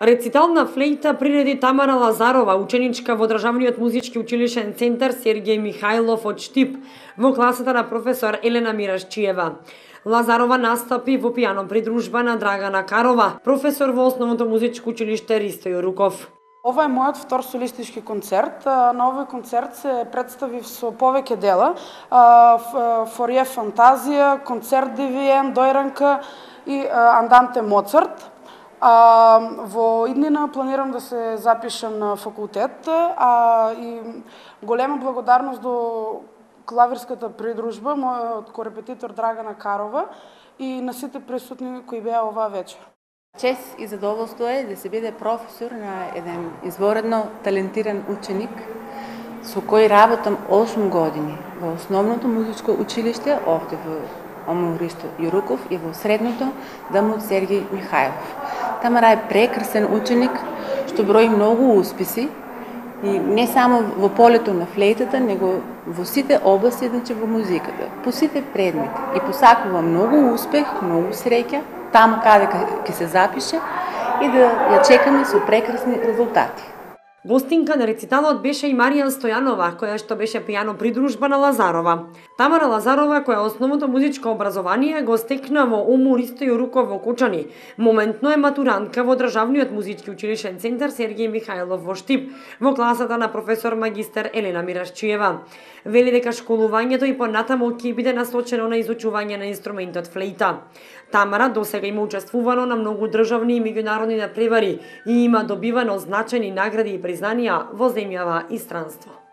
Рецитал на флейта приреди Тамара Лазарова, ученичка во Државниот музички училишен центар Сергеј Михајлов од Штип, во класата на професор Елена Мирашчиева. Лазарова настапи во пијано придружба на Драгана Карова, професор во Основното музичко училиште Ристо Јоруков. Ова е мојот втор солистички концерт. На овој концерт се представив со повеќе дела. Форие фантазија, концерт Дивиен, Дојранка и Анданте Моцарт. А, во иднина планирам да се запишам на факултет, а и голема благодарност до клавирската придружба, мојот корепетитор Драгана Карова и на сите присутни кои беа оваа вечер. Чест и задоволство е да се биде професор на еден изворедно талентиран ученик со кој работам 8 години во основното музичко училиште овде во Омуристо Јуруков и во средното Дамут Сергеј Михајлов. Тамара е прекрасен ученик што брои многу успеси и не само во полето на флейтата, него во сите области, значи во музиката, по сите предмети. И посакува многу успех, многу среќа, таму каде ќе се запише и да ја чекаме со прекрасни резултати. Гостинка на рециталот беше и Марија Стојанова, која што беше пијано придружба на Лазарова. Тамара Лазарова, која основното музичко образование го стекна во Ому Ристо во Кучани, моментно е матурантка во Државниот музички училишен центар Сергеј Михајлов во Штип, во класата на професор магистер Елена Мирашчиева. Вели дека школувањето и понатаму ќе биде насочено на изучување на инструментот флейта. Тамара досега има учествувано на многу државни и меѓународни напревари и има добивано значајни награди и признанија во земјава и странство.